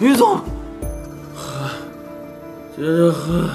余总，喝，接着喝。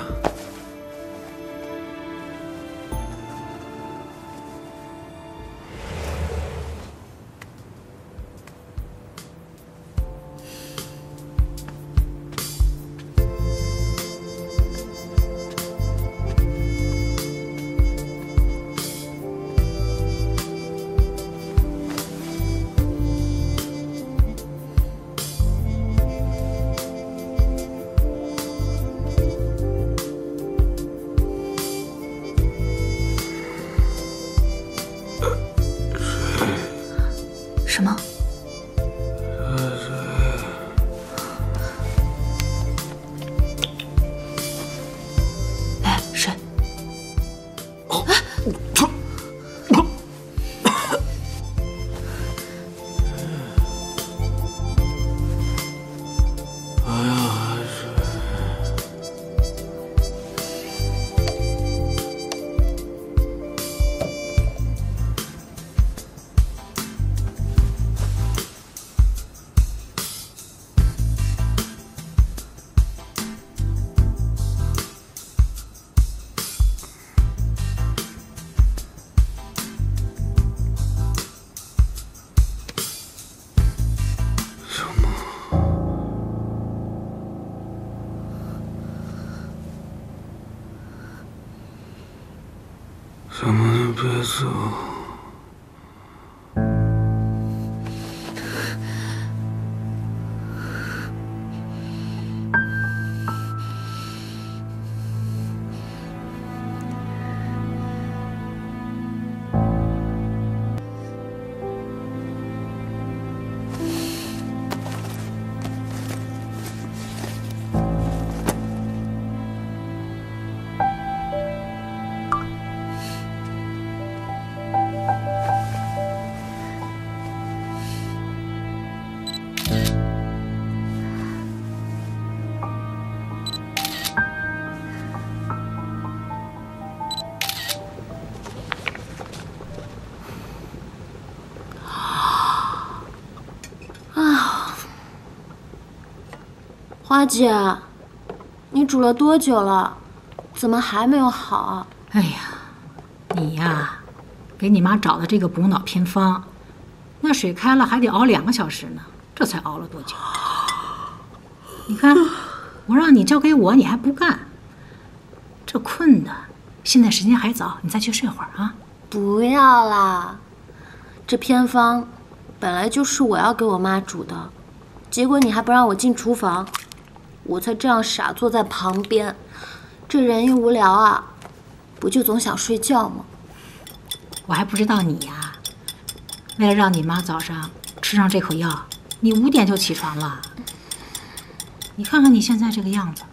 什么？什么？你别走。花姐，你煮了多久了？怎么还没有好啊？哎呀，你呀，给你妈找的这个补脑偏方，那水开了还得熬两个小时呢，这才熬了多久？你看，我让你交给我，你还不干，这困的。现在时间还早，你再去睡会儿啊。不要啦，这偏方本来就是我要给我妈煮的，结果你还不让我进厨房，我才这样傻坐在旁边。这人一无聊啊，不就总想睡觉吗？我还不知道你呀，为了让你妈早上吃上这口药，你五点就起床了。你看看你现在这个样子，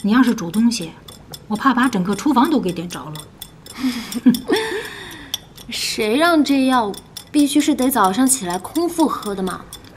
你要是煮东西，我怕把整个厨房都给点着了。谁让这药必须是得早上起来空腹喝的嘛？